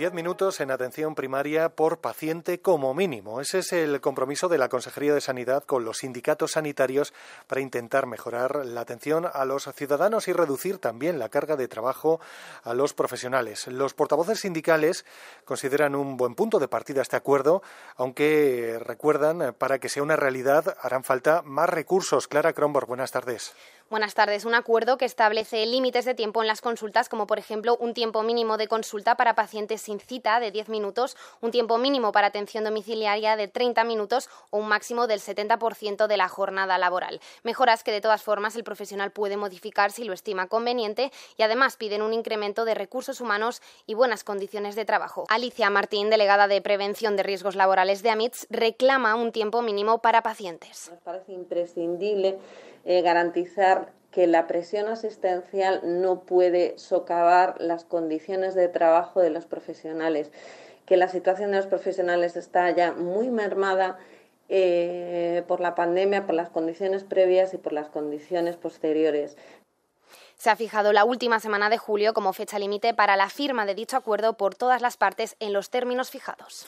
Diez minutos en atención primaria por paciente como mínimo. Ese es el compromiso de la Consejería de Sanidad con los sindicatos sanitarios para intentar mejorar la atención a los ciudadanos y reducir también la carga de trabajo a los profesionales. Los portavoces sindicales consideran un buen punto de partida este acuerdo, aunque recuerdan para que sea una realidad harán falta más recursos. Clara Kronborg, buenas tardes. Buenas tardes. Un acuerdo que establece límites de tiempo en las consultas, como por ejemplo un tiempo mínimo de consulta para pacientes sin cita de 10 minutos, un tiempo mínimo para atención domiciliaria de 30 minutos o un máximo del 70% de la jornada laboral. Mejoras que de todas formas el profesional puede modificar si lo estima conveniente y además piden un incremento de recursos humanos y buenas condiciones de trabajo. Alicia Martín, delegada de Prevención de Riesgos Laborales de AMITS, reclama un tiempo mínimo para pacientes. Nos parece imprescindible eh, garantizar que la presión asistencial no puede socavar las condiciones de trabajo de los profesionales, que la situación de los profesionales está ya muy mermada eh, por la pandemia, por las condiciones previas y por las condiciones posteriores. Se ha fijado la última semana de julio como fecha límite para la firma de dicho acuerdo por todas las partes en los términos fijados.